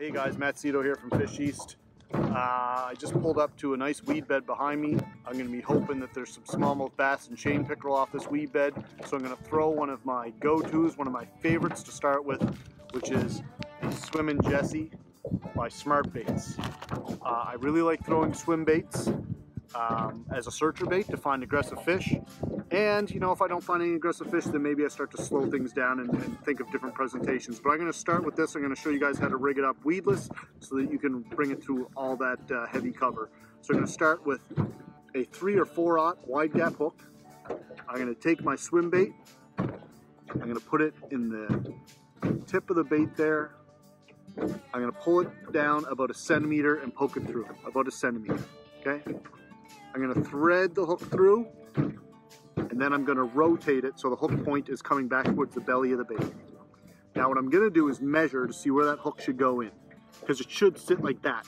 Hey guys, Matt Szeto here from Fish East. Uh, I just pulled up to a nice weed bed behind me. I'm going to be hoping that there's some smallmouth bass and chain pickerel off this weed bed. So I'm going to throw one of my go-tos, one of my favorites to start with, which is the Swimmin' Jessie by Smart Baits. Uh, I really like throwing swim baits um, as a searcher bait to find aggressive fish. And, you know, if I don't find any aggressive fish, then maybe I start to slow things down and, and think of different presentations. But I'm going to start with this. I'm going to show you guys how to rig it up weedless so that you can bring it through all that uh, heavy cover. So I'm going to start with a 3 or 4 aught wide gap hook. I'm going to take my swim bait. I'm going to put it in the tip of the bait there. I'm going to pull it down about a centimeter and poke it through, about a centimeter, okay? I'm going to thread the hook through and then I'm going to rotate it so the hook point is coming back towards the belly of the bait. Now what I'm going to do is measure to see where that hook should go in because it should sit like that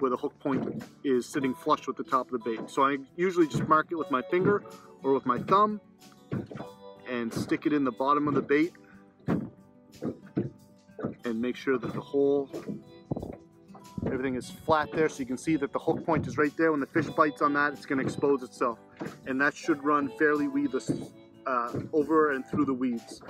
where the hook point is sitting flush with the top of the bait. So I usually just mark it with my finger or with my thumb and stick it in the bottom of the bait and make sure that the hole Everything is flat there so you can see that the hook point is right there. When the fish bites on that, it's going to expose itself. And that should run fairly weedless uh, over and through the weeds.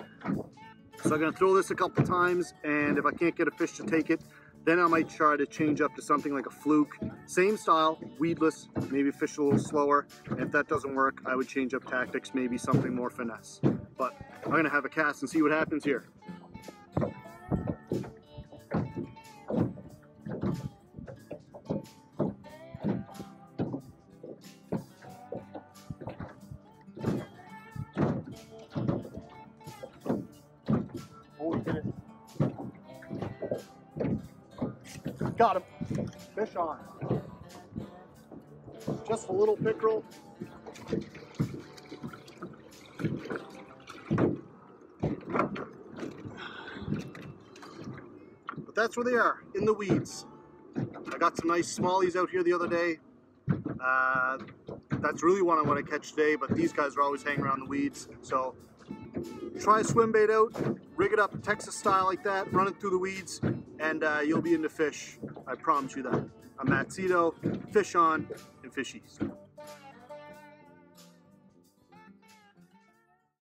So I'm going to throw this a couple times and if I can't get a fish to take it, then I might try to change up to something like a fluke. Same style, weedless, maybe fish a little slower. And if that doesn't work, I would change up tactics, maybe something more finesse. But I'm going to have a cast and see what happens here. Got him. Fish on. Just a little pickerel. But that's where they are, in the weeds. I got some nice smallies out here the other day. Uh, that's really one I want to catch today, but these guys are always hanging around the weeds. So try a swim bait out, rig it up Texas style like that, run it through the weeds, and uh, you'll be into fish. I promise you that. I'm Matt Fish On, and Fish East.